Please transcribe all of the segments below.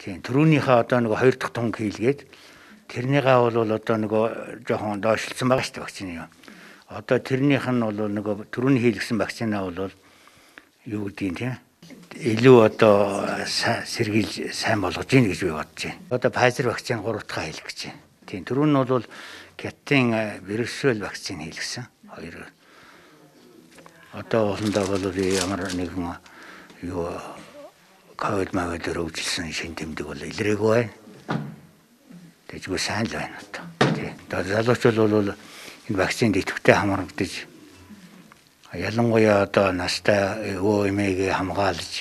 Тийм төрөөнийхөө одоо нэг хоёр дахь тунг хийлгээд тэрнийгээ бол одоо нөгөө жоохон доошлсон байгаа шүү дээ вакцины юм. Одоо тэрнийх нь бол нөгөө төрөний хийлгсэн вакцина бол юу гэдгийг тийм илүү одоо сэргийлж сайн болгож гин гэж би бодож байна. Одоо Pfizer вакцины 3 дахь хийлгэж гэж байна. Тийм түрүү нь бол Кятын вирусвал вакцины хийлгсэн. Хоёр. Одоо болондоо бол ямар нэгэн юу ковид мавид өрөвжилсэн шин тэмдэг бол илрээгүй байна. Тэгжгүй сайн л байна одоо. Тий. Залуучууд бол энэ вакцинд идэвхтэй хамрагдаж ялангуяа одоо настай өвөө эмээгээ хамгаалж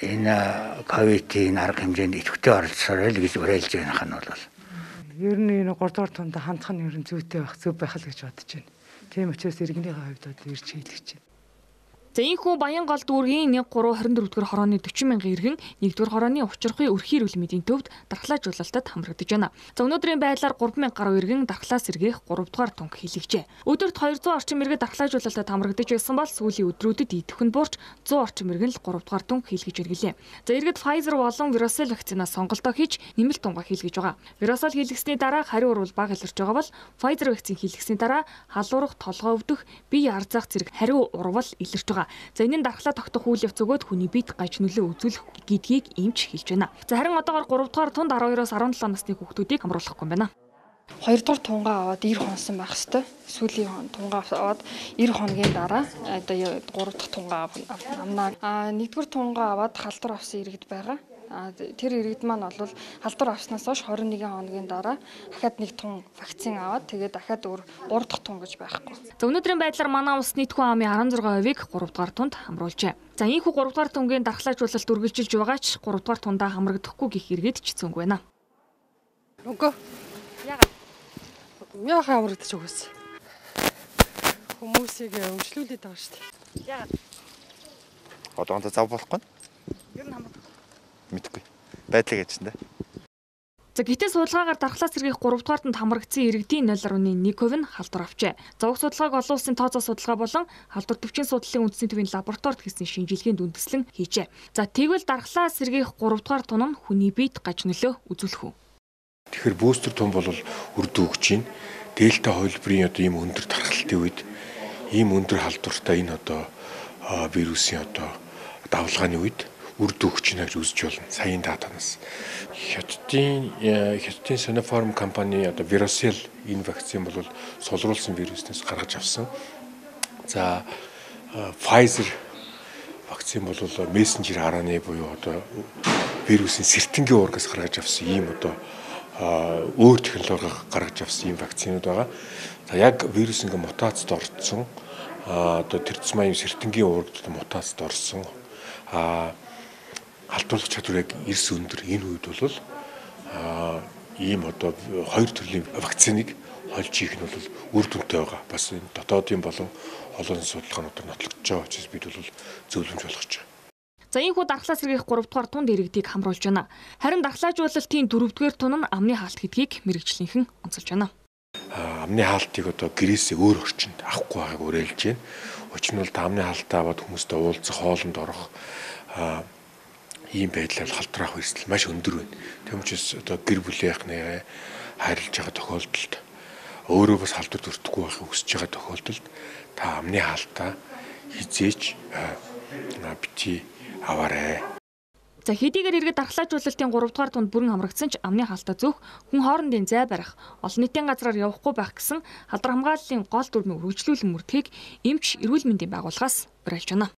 энэ ковидын арга хэмжээнд идэвхтэй оролцоорой л гэж уриалж байна хан бол. Ер нь энэ 3 дугаар тунд хандах нь ер нь зүйтэй байх, зөв байх л гэж бодож байна. Тийм учраас иргэнийхээ хувьд одоо ирж хийлгэж байна. За ийхүү Баянгол дүүргийн 1324 дугаар хорооны 40 мянган иргэн 1-р хорооны учирхуй өрхийн эрүүл мэндийн төвд дархлаажуулалтад хамрагдаж байна. За өнөөдрийн байдлаар 3000 гаруй иргэн дархлаа сэргээх 3 дугаар тунг хийлгэжээ. Өдөрт 200 орчим иргэн дархлаажуулалтад хамрагдаж байсан бол сүүлийн өдрүүдэд идэвхэн буурч 100 орчим иргэн л 3 дугаар тунг хийлгэж эргэлээ. За иргэд Pfizer болон Verocell вакцинаас сонголтоо хийж нэмэлт тунгаа хийлгэж байгаа. Verocell хийлгэсний дараа хариу урвал бага илэрч байгаа бол Pfizer вакцин хийлгэсний дараа халуурах, толгой өвдөх, бие арзаах зэрэг хариу урвал илэрч байгаа байгаа. За энэ нь дархлаа тогтох үйл явц өгөөд хүний биед гаж нөлөө үзүүлэх гэдгийг эмч хэлж байна. За харин одоогоор 3 дугаар тунд 12-оос 17 насны хүүхдүүдийг хамруулахгүй байна. Хоёрдугаар тунгаа аваад 90 хонсон байх хэвээр. Сүүлийн тунгаа аваад 90 хоногийн дараа одоо 3 дахь тунгаа авнаа. А 1-р тунгаа аваад халдвар авсан иргэд байгаа тэр иргэд маань бол халдвар авснаас хойш 21 хоногийн дараа дахиад нэг тун вакцин аваад тэгээд дахиад өөр 3 дахь тун гэж байхгүй. За өнөөдрийн байдлаар манай улс нийтхүү амын 16%-ийг 3 дугаар тунд хамруулжээ. За ийхүү 3 дугаар тунгийн дархлаажуулалт үргэлжилж байгаа ч 3 дугаар тундаа хамрагдахгүй гих иргэд ч цөөнг байна. Үгүй. Яагаад? Яахан хамрагдаж өгөөс. Хүмүүсийг өмчлүүлээд байгаа шүү дээ. Яагаад? Одоонда зав болохгүй. Ер нь хамрагдах мэдгүй. Байдлыг яжсан да. За гэтээ судалгаагаар дархлаа сэргийх 3 дугаарт нь хамрагдсан иргэдийн 0.1% нь халдвар авчээ. Зовх судалгааг олон улсын тооцоо судалгаа болон халдвар төвчийн судлалын үндэсний төвийн лабораторид хийсэн шинжилгээнд үндэслэн хийжээ. За тэгвэл дархлаа сэргийх 3 дугаар тун нь хүний биед гаж нөлөө үзүүлэх үү? Тэгэхээр бустер тун бол үрдүү өгч байна. Дельта хувилбарын одоо ийм өндөр дархлалтын үед ийм өндөр халдвартай энэ одоо вирусын одоо давлгааны үед үр дүгч нэ гэж үзэж болно. Саяын датанаас. Хятадын э, Хятадын Sinopharm компани одоо Virocell энэ вакцин бол сулруулсан вируснаас гаргаж авсан. За э, Pfizer вакцин бол мессенжер RNA буюу одоо вирусын сэртэнгийн уургаас гаргаж авсан ийм одоо э, өөр технологи гаргаж авсан ийм вакцинууд байгаа. За яг вирус ингээ мутацид орцсон одоо тэрц маягийн сэртэнгийн уургад мутацид орсон а халдварлах чадвар яг эрс өндөр энэ үед бол а ийм одоо хоёр төрлийн вакциныг олж ийх нь бол үр дүнтэй байгаа. Бас энэ дотоодын болон олон судалгаануудаар нотлогдож байгаа учраас бид бол зөвлөмж болгож байгаа. За энэ хүү дархлаа сэргийх 3 дугаар тунд иргэдийг хамруулж байна. Харин дархлаажуулалтын 4 дугаар тун нь амны хаалт гэдгийг мэрэгчлийнхэн онцолж байна. Амны хаалтыг одоо гэрээсээ өөр орчинд авахгүй байгааг уриалж байна. Учир нь бол амны хаалтаа аваад хүмүүстэй уулзах, хоолнд орох ийм байдлаар халдварах үйлсэл маш өндөр байна. Тэм учраас одоо гэр бүлийнхнээ хайрлаж байгаа тохиолдолд өөрөө бас халдвар төртөхгүй байхыг хүсэж байгаа тохиолдолд та амны хаалтаа хизээч бити аваарай. За хэдийгээр иргэд дархлаажуулалтын 3 дугаар тунд бүрэн хамрагдсан ч амны хаалтаа зөөх хүн хоорондын зай барих, олон нийтийн газраар явахгүй байх гэсэн халдвар хамгааллын гол дүрмийг үргэлжлүүлэн мөрдөхийг эмч эрүүл мэндийн байгууллагаас уриалж байна.